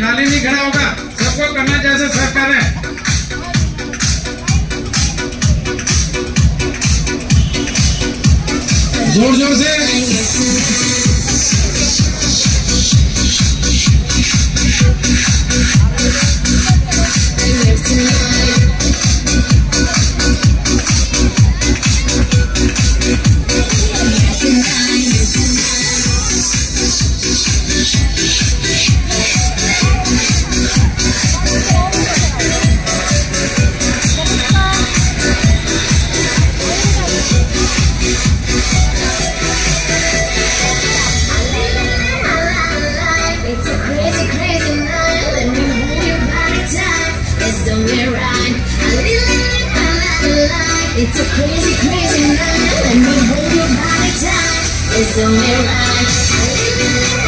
खाली नहीं खड़ा होगा। सबको करना जैसे सब कर रहे हैं। ज़ोर ज़ोर से। don't right. I live in my life It's a crazy, crazy night Let me hold your body tight. It's only right.